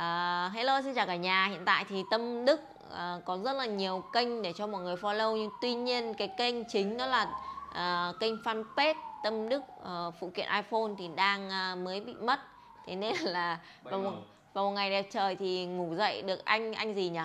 À, hello xin chào cả nhà. Hiện tại thì Tâm Đức à, có rất là nhiều kênh để cho mọi người follow. Nhưng tuy nhiên cái kênh chính đó là à, kênh fanpage Tâm Đức à, phụ kiện iPhone thì đang à, mới bị mất. Thế nên là vào một, vào một ngày đẹp trời thì ngủ dậy được anh anh gì nhỉ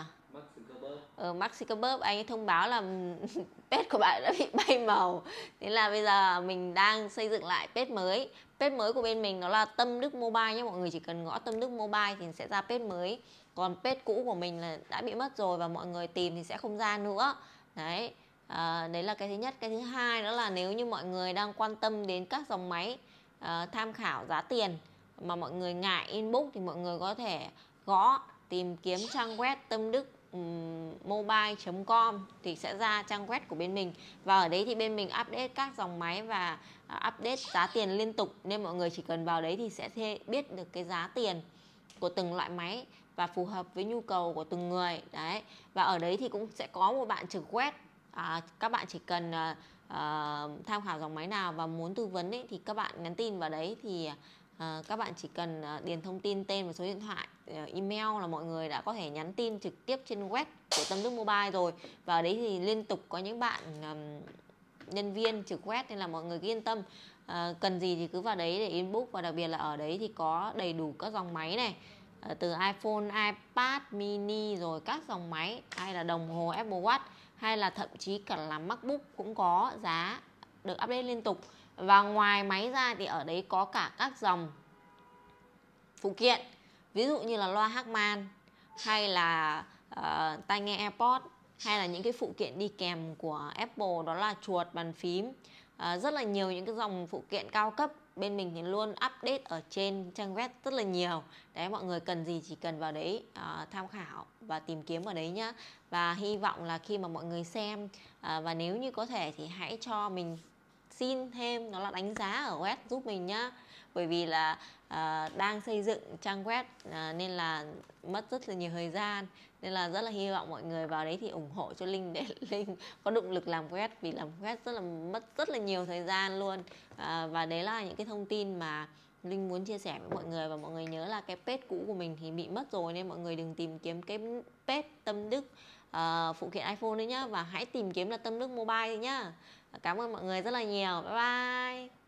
ở Mark Zuckerberg anh ấy thông báo là page của bạn đã bị bay màu. Thế là bây giờ mình đang xây dựng lại page mới. Page mới của bên mình đó là tâm đức mobile nhé mọi người chỉ cần gõ tâm đức mobile thì sẽ ra page mới. Còn page cũ của mình là đã bị mất rồi và mọi người tìm thì sẽ không ra nữa. Đấy à, đấy là cái thứ nhất. Cái thứ hai đó là nếu như mọi người đang quan tâm đến các dòng máy à, tham khảo giá tiền mà mọi người ngại inbox thì mọi người có thể gõ tìm kiếm trang web tâm đức mobile.com thì sẽ ra trang web của bên mình. Và ở đấy thì bên mình update các dòng máy và à, update giá tiền liên tục. Nên mọi người chỉ cần vào đấy thì sẽ biết được cái giá tiền của từng loại máy và phù hợp với nhu cầu của từng người. Đấy. Và ở đấy thì cũng sẽ có một bạn trực web. À, các bạn chỉ cần à, à, tham khảo dòng máy nào và muốn tư vấn ấy, thì các bạn nhắn tin vào đấy thì à, các bạn chỉ cần ờ, điền thông tin tên và số điện thoại ờ, email là mọi người đã có thể nhắn tin trực tiếp trên web của tâm đức mobile rồi. Và đấy thì liên tục có những bạn um, nhân viên trực web nên là mọi người cứ yên tâm. À, cần gì thì cứ vào đấy để inbox và đặc biệt là ở đấy thì có đầy đủ các dòng máy này. À, từ iPhone, iPad mini rồi các dòng máy hay là đồng hồ Apple Watch hay là thậm chí cả là MacBook cũng có giá được update liên tục và ngoài máy ra thì ở đấy có cả các dòng phụ kiện. Ví dụ như là loa Harman hay là uh, tai nghe AirPods hay là những cái phụ kiện đi kèm của Apple đó là chuột bàn phím. Uh, rất là nhiều những cái dòng phụ kiện cao cấp. Bên mình thì luôn update ở trên trang web rất là nhiều. Đấy mọi người cần gì chỉ cần vào đấy uh, tham khảo và tìm kiếm ở đấy nhá. Và hy vọng là khi mà mọi người xem uh, và nếu như có thể thì hãy cho mình xin thêm nó là đánh giá ở web giúp mình nhá. Bởi vì là uh, đang xây dựng trang web uh, nên là mất rất là nhiều thời gian. Nên là rất là hy vọng mọi người vào đấy thì ủng hộ cho linh để linh có động lực làm web vì làm web rất là mất rất là nhiều thời gian luôn. Uh, và đấy là những cái thông tin mà linh muốn chia sẻ với mọi người. Và mọi người nhớ là cái page cũ của mình thì bị mất rồi nên mọi người đừng tìm kiếm cái page tâm đức uh, phụ kiện iphone đấy nhá. Và hãy tìm kiếm là tâm đức mobile nhá cảm ơn mọi người rất là nhiều. Bye bye.